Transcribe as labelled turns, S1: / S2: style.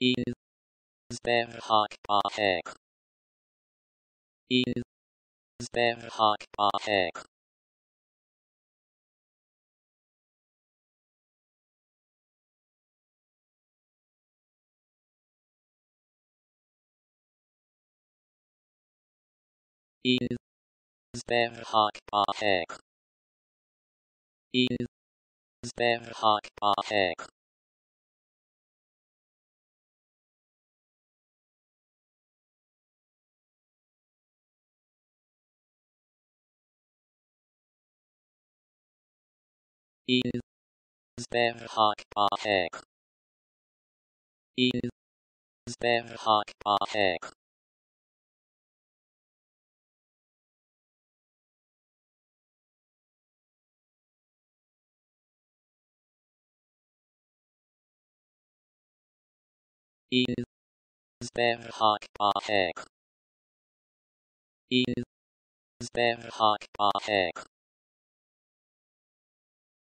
S1: is there berhak is there berhak is berhak ahek is berhak ahek is there a X? Is there a X? Is there Isberhakpahek. Isberhakpahek. Isberhakpahek. Isberhakpahek.